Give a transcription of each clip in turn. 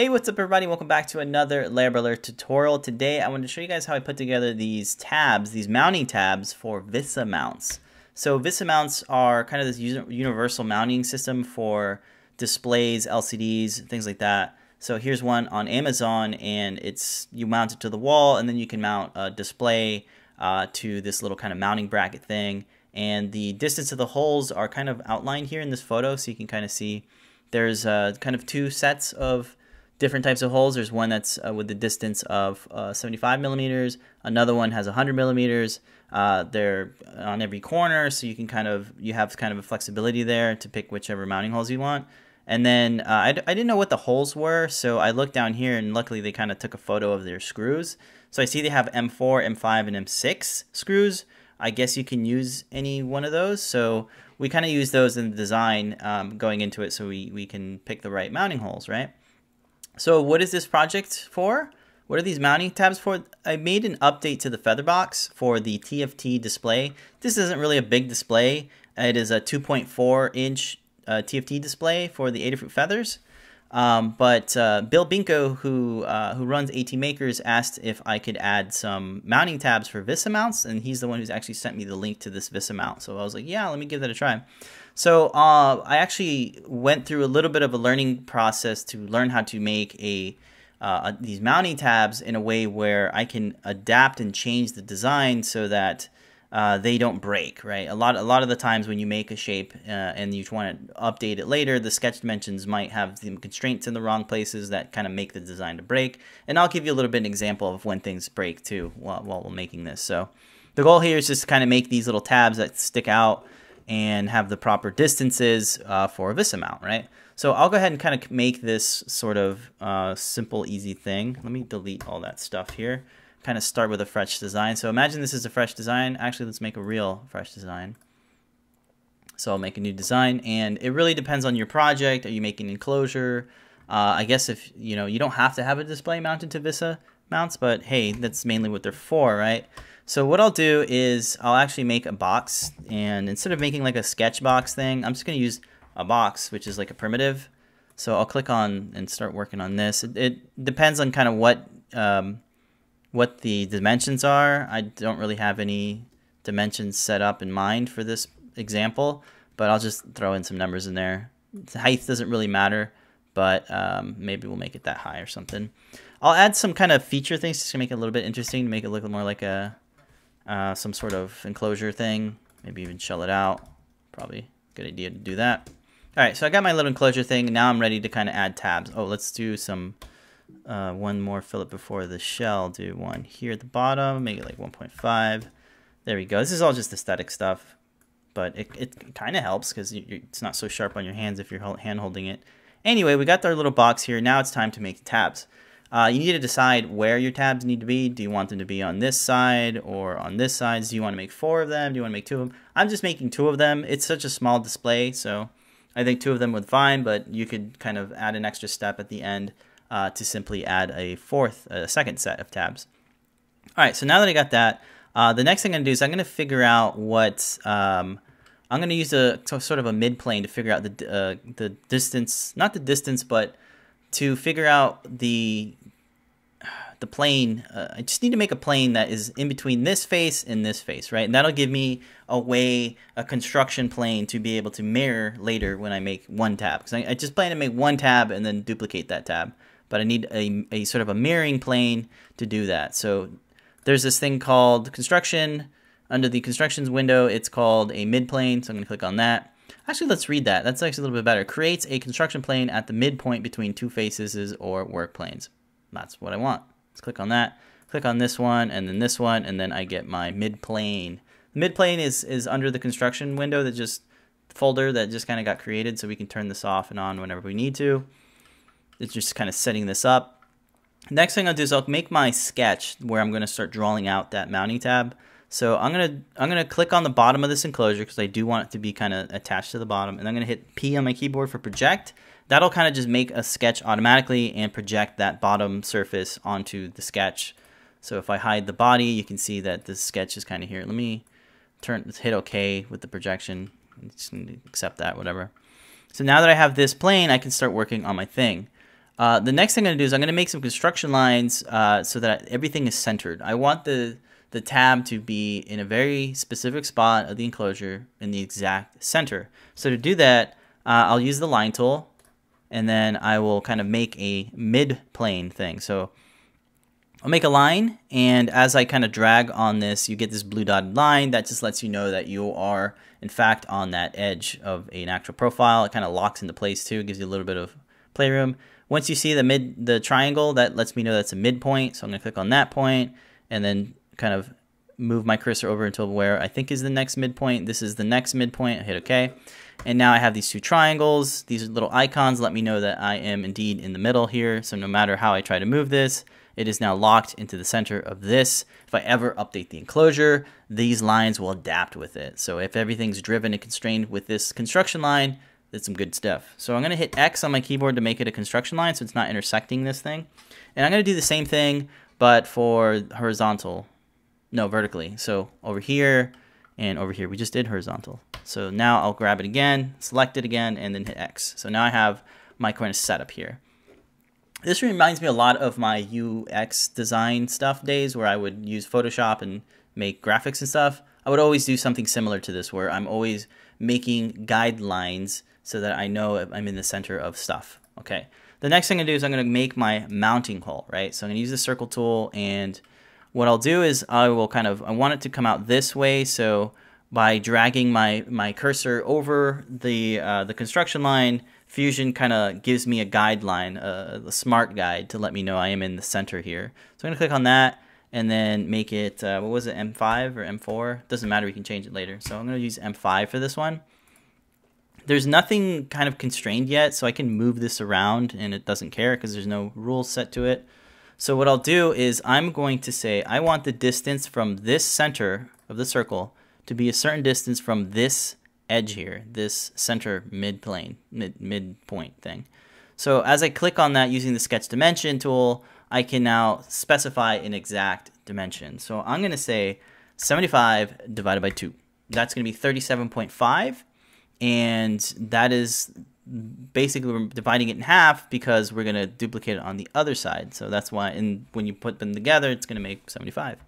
Hey, what's up everybody? Welcome back to another Layer by Layer tutorial. Today I want to show you guys how I put together these tabs, these mounting tabs for VESA mounts. So VESA mounts are kind of this universal mounting system for displays, LCDs, things like that. So here's one on Amazon and it's you mount it to the wall and then you can mount a display uh, to this little kind of mounting bracket thing. And the distance of the holes are kind of outlined here in this photo so you can kind of see there's uh, kind of two sets of different types of holes. There's one that's uh, with the distance of uh, 75 millimeters. Another one has 100 millimeters. Uh, they're on every corner, so you can kind of you have kind of a flexibility there to pick whichever mounting holes you want. And then uh, I, I didn't know what the holes were, so I looked down here, and luckily they kind of took a photo of their screws. So I see they have M4, M5, and M6 screws. I guess you can use any one of those. So we kind of use those in the design um, going into it so we, we can pick the right mounting holes, right? So what is this project for? What are these mounting tabs for? I made an update to the Featherbox for the TFT display. This isn't really a big display. It is a 2.4 inch uh, TFT display for the Adafruit Feathers. Um, but uh, Bill Binko, who uh, who runs AT Makers, asked if I could add some mounting tabs for VESA mounts, and he's the one who's actually sent me the link to this VESA mount. So I was like, yeah, let me give that a try. So uh, I actually went through a little bit of a learning process to learn how to make a uh, these mounting tabs in a way where I can adapt and change the design so that uh, they don't break, right? A lot, a lot of the times when you make a shape uh, and you want to update it later, the sketch dimensions might have some constraints in the wrong places that kind of make the design to break. And I'll give you a little bit of an example of when things break too while, while we're making this. So the goal here is just to kind of make these little tabs that stick out and have the proper distances uh, for a VESA mount, right? So I'll go ahead and kind of make this sort of uh, simple, easy thing. Let me delete all that stuff here kind of start with a fresh design. So imagine this is a fresh design. Actually, let's make a real fresh design. So I'll make a new design, and it really depends on your project. Are you making enclosure? Uh, I guess if you know you don't have to have a display mounted to VESA mounts, but hey, that's mainly what they're for, right? So what I'll do is I'll actually make a box, and instead of making like a sketch box thing, I'm just to use a box, which is like a primitive. So I'll click on and start working on this. It, it depends on kind of what um, what the dimensions are. I don't really have any dimensions set up in mind for this example, but I'll just throw in some numbers in there. The height doesn't really matter, but um, maybe we'll make it that high or something. I'll add some kind of feature things just to make it a little bit interesting, to make it look more like a uh, some sort of enclosure thing. Maybe even shell it out. Probably good idea to do that. All right, so I got my little enclosure thing. Now I'm ready to kind of add tabs. Oh, let's do some uh, one more fillet before the shell. Do one here at the bottom, make it like 1.5. There we go. This is all just aesthetic stuff, but it, it kind of helps because it's not so sharp on your hands if you're hand holding it. Anyway, we got our little box here. Now it's time to make tabs. Uh, you need to decide where your tabs need to be. Do you want them to be on this side or on this side? Do you want to make four of them? Do you want to make two of them? I'm just making two of them. It's such a small display, so I think two of them would fine, but you could kind of add an extra step at the end uh, to simply add a fourth, a second set of tabs. All right, so now that I got that, uh, the next thing I'm going to do is I'm going to figure out what, um, I'm going to use a sort of a mid-plane to figure out the, uh, the distance, not the distance, but to figure out the the plane, uh, I just need to make a plane that is in between this face and this face, right? And that'll give me a way, a construction plane to be able to mirror later when I make one tab. Because I, I, just plan to make one tab and then duplicate that tab but I need a, a sort of a mirroring plane to do that. So there's this thing called construction. Under the constructions window, it's called a midplane, so I'm going to click on that. Actually, let's read that. That's actually a little bit better. Creates a construction plane at the midpoint between two faces or work planes. That's what I want. Let's click on that. Click on this one, and then this one, and then I get my midplane. The midplane is, is under the construction window that just folder that just kind of got created, so we can turn this off and on whenever we need to. It's just kind of setting this up. Next thing I'll do is I'll make my sketch where I'm going to start drawing out that mounting tab. So I'm to I'm to click on the bottom of this enclosure because I do want it to be kind of attached to the bottom. And I'm to hit P on my keyboard for project. That'll kind of just make a sketch automatically and project that bottom surface onto the sketch. So if I hide the body, you can see that the sketch is kind of here. Let me turn hit OK with the projection. Just accept that, whatever. So now that I have this plane, I can start working on my thing. Uh, the next thing I'm to do is I'm to make some construction lines uh, so that everything is centered. I want the, the tab to be in a very specific spot of the enclosure in the exact center. So to do that, uh, I'll use the line tool and then I will kind of make a mid-plane thing. So I'll make a line and as I kind of drag on this, you get this blue dotted line that just lets you know that you are in fact on that edge of an actual profile. It kind of locks into place too, gives you a little bit of playroom. Once you see the mid the triangle, that lets me know that's a midpoint. So I'm going to click on that point and then kind of move my cursor over until where I think is the next midpoint. This is the next midpoint. I hit OK. And now I have these two triangles. These little icons let me know that I am indeed in the middle here. So no matter how I try to move this, it is now locked into the center of this. If I ever update the enclosure, these lines will adapt with it. So if everything's driven and constrained with this construction line, that's some good stuff. So I'm going to hit X on my keyboard to make it a construction line so it's not intersecting this thing. And I'm going to do the same thing, but for horizontal. No, vertically. So over here and over here. We just did horizontal. So now I'll grab it again, select it again, and then hit X. So now I have my kind of setup here. This reminds me a lot of my UX design stuff days where I would use Photoshop and make graphics and stuff. I would always do something similar to this where I'm always making guidelines so that I know I'm in the center of stuff. Okay. The next thing gonna do is I'm gonna make my mounting hole, right? So I'm gonna use the circle tool and what I'll do is I will kind of, I want it to come out this way. So by dragging my, my cursor over the, uh, the construction line, Fusion kind of gives me a guideline, a, a, smart guide to let me know I am in the center here. So I'm gonna click on that and then make it, uh, what was it, M5 or M4? Doesn't matter, we can change it later. So I'm gonna use M5 for this one there's nothing kind of constrained yet, so I can move this around and it doesn't care because there's no rules set to it. So what I'll do is I'm going to say I want the distance from this center of the circle to be a certain distance from this edge here, this center mid plane, mid midpoint thing. So as I click on that using the sketch dimension tool, I can now specify an exact dimension. So I'm going to say 75 divided by 2. That's going to be 37.5 and that is basically we're dividing it in half because we're going to duplicate it on the other side. So that's why and when you put them together, it's going to make 75.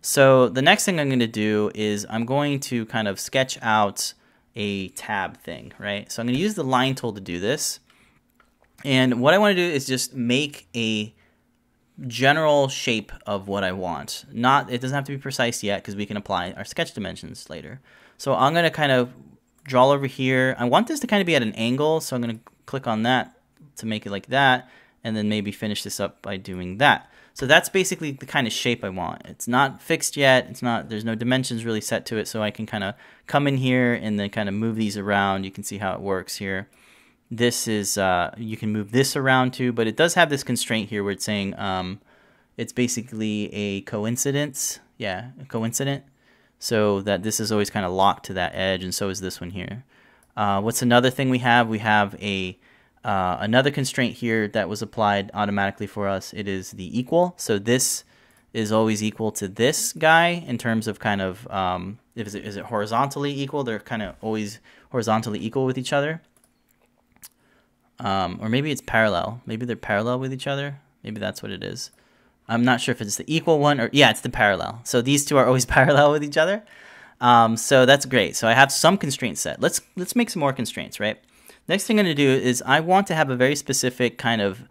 So the next thing I'm going to do is I'm going to kind of sketch out a tab thing, right? So I'm going to use the line tool to do this. And what I want to do is just make a general shape of what I want. Not It doesn't have to be precise yet because we can apply our sketch dimensions later. So I'm going to kind of draw over here. I want this to kind of be at an angle, so I'm going to click on that to make it like that, and then maybe finish this up by doing that. So that's basically the kind of shape I want. It's not fixed yet. It's not. There's no dimensions really set to it, so I can kind of come in here and then kind of move these around. You can see how it works here. This is uh, you can move this around too, but it does have this constraint here where it's saying um, it's basically a coincidence. Yeah, a coincident so that this is always kind of locked to that edge, and so is this one here. Uh, what's another thing we have? We have a uh, another constraint here that was applied automatically for us. It is the equal. So this is always equal to this guy in terms of kind of um, is it, is it horizontally equal? They're kind of always horizontally equal with each other. Um, or maybe it's parallel. Maybe they're parallel with each other. Maybe that's what it is. I'm not sure if it's the equal one or yeah, it's the parallel. So these two are always parallel with each other. Um, so that's great. So I have some constraints set. Let's let's make some more constraints, right? Next thing I'm going to do is I want to have a very specific kind of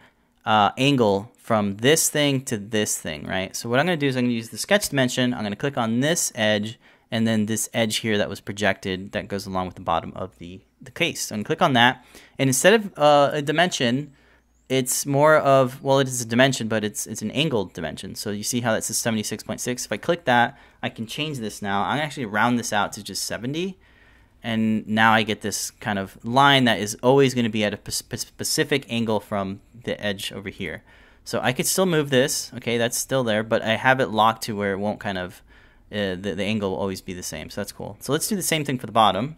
uh, angle from this thing to this thing, right? So what I'm going to do is I'm going to use the sketch dimension. I'm going to click on this edge and then this edge here that was projected that goes along with the bottom of the, the case. So I'm going to click on that. And instead of uh, a dimension, it's more of well it is a dimension but it's it's an angled dimension. So you see how that's a 76.6 if I click that I can change this now. I'm actually round this out to just 70 and now I get this kind of line that is always going to be at a specific angle from the edge over here. So I could still move this okay that's still there but I have it locked to where it won't kind of uh, the, the angle will always be the same. So that's cool. So let's do the same thing for the bottom.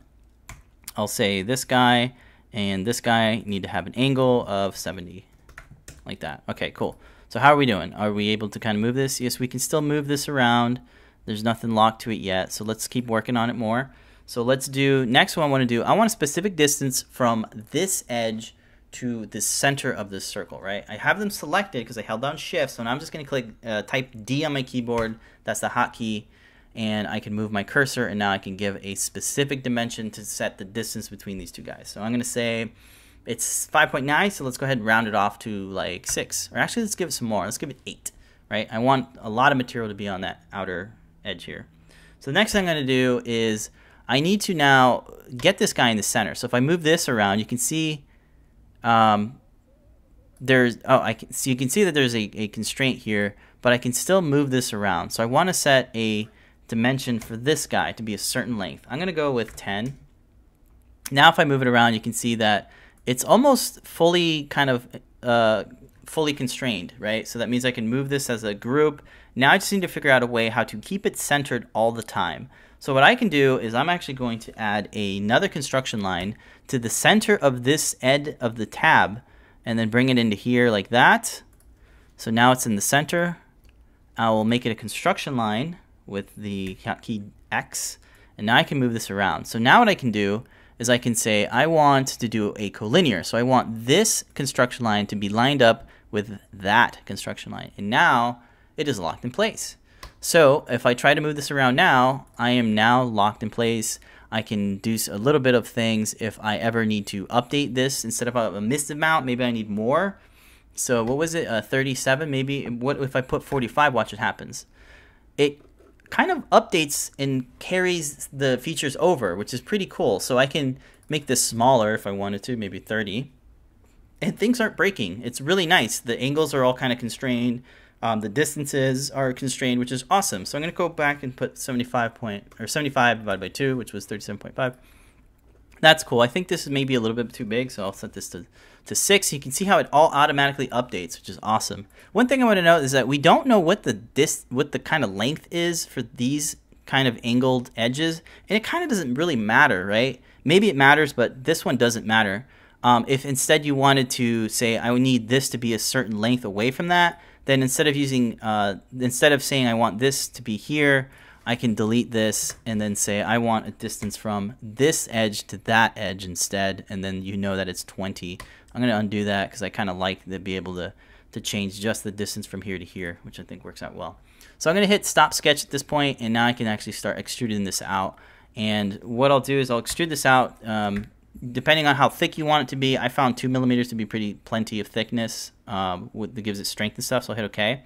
I'll say this guy and this guy need to have an angle of 70 like that. Okay cool. So how are we doing? Are we able to kind of move this? Yes we can still move this around. There's nothing locked to it yet so let's keep working on it more. So let's do next one I want to do I want a specific distance from this edge to the center of this circle, right? I have them selected because I held down shift, so now I'm just going to click uh, type D on my keyboard. That's the hotkey, and I can move my cursor, and now I can give a specific dimension to set the distance between these two guys. So I'm going to say it's 5.9, so let's go ahead and round it off to like 6. Or actually, let's give it some more. Let's give it 8, right? I want a lot of material to be on that outer edge here. So the next thing I'm going to do is I need to now get this guy in the center. So if I move this around, you can see um, there's oh I can so you can see that there's a, a constraint here, but I can still move this around. So I want to set a dimension for this guy to be a certain length. I'm gonna go with 10. Now if I move it around, you can see that it's almost fully kind of uh, fully constrained, right? So that means I can move this as a group. Now I just need to figure out a way how to keep it centered all the time. So what I can do is I'm actually going to add another construction line to the center of this end of the tab and then bring it into here like that. So now it's in the center. I will make it a construction line with the key X and now I can move this around. So now what I can do is I can say I want to do a collinear. So I want this construction line to be lined up with that construction line. And now it is locked in place. So if I try to move this around now, I am now locked in place. I can do a little bit of things if I ever need to update this instead of a missed amount, maybe I need more. So what was it, uh, 37 maybe? What if I put 45, watch what happens. It kind of updates and carries the features over, which is pretty cool. So I can make this smaller if I wanted to, maybe 30. And things aren't breaking. It's really nice. The angles are all kind of constrained. Um, the distances are constrained, which is awesome. So I'm going to go back and put 75 point or 75 divided by 2, which was 37.5. That's cool. I think this is maybe a little bit too big, so I'll set this to, to 6. You can see how it all automatically updates, which is awesome. One thing I want to note is that we don't know what the dis what the kind of length is for these kind of angled edges, and it kind of doesn't really matter, right? Maybe it matters, but this one doesn't matter. Um, if instead you wanted to say, I need this to be a certain length away from that, then instead of using, uh, instead of saying I want this to be here, I can delete this and then say I want a distance from this edge to that edge instead, and then you know that it's 20. I'm going to undo that because I kind of like to be able to, to change just the distance from here to here, which I think works out well. So I'm going to hit stop sketch at this point, and now I can actually start extruding this out. And what I'll do is I'll extrude this out um, depending on how thick you want it to be, I found two millimeters to be pretty plenty of thickness um, that gives it strength and stuff. So I'll hit OK.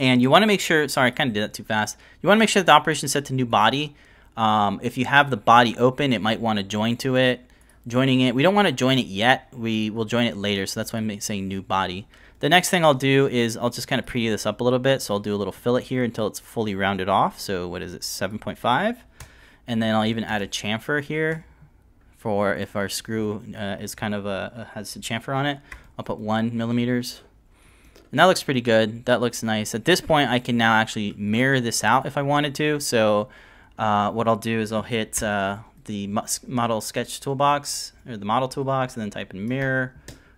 And you want to make sure, sorry, I kind of did that too fast. You want to make sure that the operation is set to new body. Um, if you have the body open, it might want to join to it. Joining it, we don't want to join it yet. We will join it later. So that's why I'm saying new body. The next thing I'll do is I'll just kind of preview this up a little bit. So I'll do a little fillet here until it's fully rounded off. So what is it, 7.5? And then I'll even add a chamfer here for if our screw uh, is kind of a, has a chamfer on it. I'll put one millimeters. And that looks pretty good. That looks nice. At this point, I can now actually mirror this out if I wanted to. So uh, what I'll do is I'll hit uh, the model sketch toolbox or the model toolbox and then type in mirror.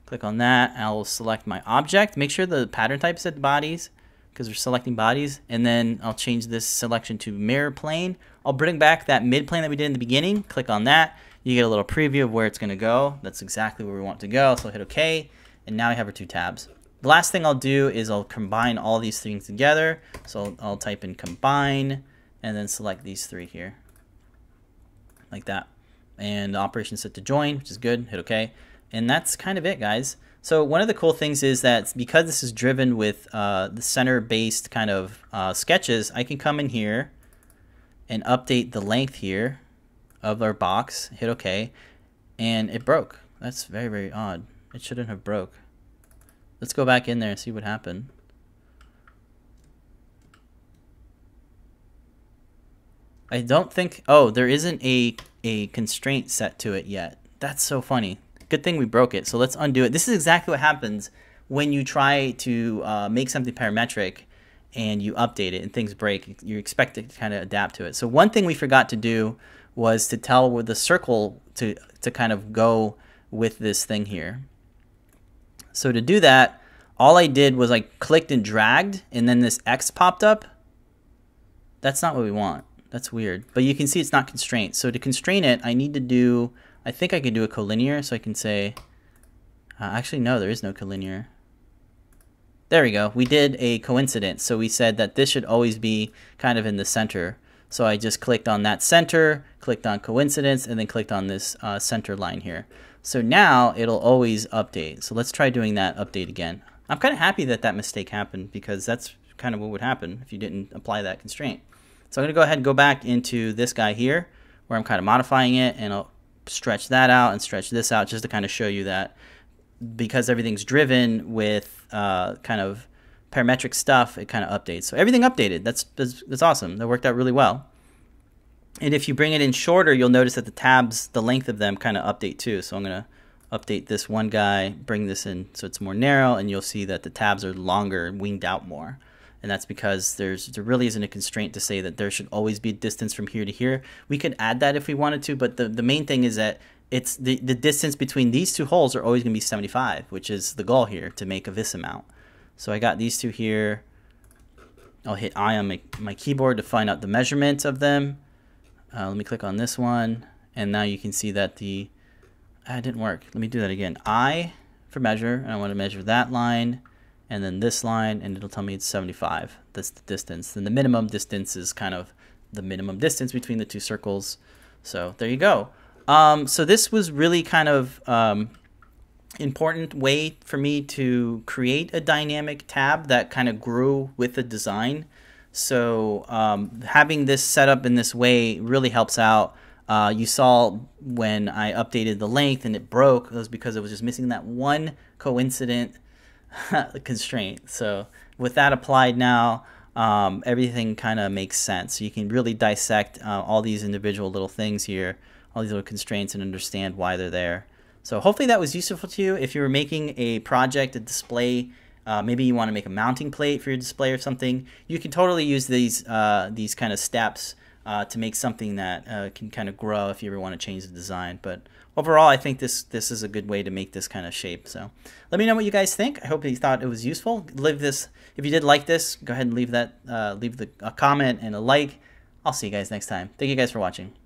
Click on that. I'll select my object. Make sure the pattern type is at bodies because we're selecting bodies. And then I'll change this selection to mirror plane. I'll bring back that mid plane that we did in the beginning. Click on that you get a little preview of where it's going to go. That's exactly where we want to go. So I'll hit OK, and now we have our two tabs. The last thing I'll do is I'll combine all these things together. So I'll, I'll type in combine, and then select these three here, like that. And the operation set to join, which is good. Hit OK. And that's kind of it, guys. So one of the cool things is that because this is driven with uh, the center-based kind of uh, sketches, I can come in here and update the length here of our box, hit OK, and it broke. That's very, very odd. It shouldn't have broke. Let's go back in there and see what happened. I don't think, oh, there isn't a, a constraint set to it yet. That's so funny. Good thing we broke it. So let's undo it. This is exactly what happens when you try to uh, make something parametric and you update it and things break. You expect it to kind of adapt to it. So one thing we forgot to do was to tell the circle to, to kind of go with this thing here. So to do that, all I did was I clicked and dragged and then this X popped up. That's not what we want. That's weird. But you can see it's not constrained. So to constrain it, I need to do, I think I can do a collinear. So I can say Uh, actually, no, there is no collinear. There we go. We did a coincidence. So we said that this should always be kind of in the center. So I just clicked on that center, clicked on coincidence, and then clicked on this uh, center line here. So now it'll always update. So let's try doing that update again. I'm kind of happy that that mistake happened because that's kind of what would happen if you didn't apply that constraint. So I'm going to go ahead and go back into this guy here where I'm kind of modifying it and I'll stretch that out and stretch this out just to kind of show you that because everything's driven with uh, kind of parametric stuff, it kind of updates. So everything updated. That's, that's, that's awesome. That worked out really well. And if you bring it in shorter, you'll notice that the tabs, the length of them kind of update too. So I'm going to update this one guy, bring this in so it's more narrow, and you'll see that the tabs are longer, and winged out more. And that's because there's there really isn't a constraint to say that there should always be a distance from here to here. We could add that if we wanted to, but the, the main thing is that it's the, the distance between these two holes are always going to be 75, which is the goal here to make a VESA amount. So I got these two here. I'll hit I on my, my keyboard to find out the measurement of them. Uh, let me click on this one, and now you can see that the, ah, it didn't work. Let me do that again. I for measure, and I want to measure that line, and then this line, and it'll tell me it's 75. That's the distance. Then the minimum distance is kind of the minimum distance between the two circles. So there you go. Um, so this was really kind of um, important way for me to create a dynamic tab that kind of grew with the design. So um, having this set up in this way really helps out. Uh, you saw when I updated the length and it broke, it was because it was just missing that one coincident constraint. So with that applied now, um, everything kind of makes sense. So you can really dissect uh, all these individual little things here, all these little constraints and understand why they're there. So hopefully that was useful to you. If you were making a project, a display uh, maybe you want to make a mounting plate for your display or something. You can totally use these uh, these kind of steps uh, to make something that uh, can kind of grow if you ever want to change the design. But overall, I think this this is a good way to make this kind of shape. So let me know what you guys think. I hope you thought it was useful. Leave this if you did like this. Go ahead and leave that uh, leave the, a comment and a like. I'll see you guys next time. Thank you guys for watching.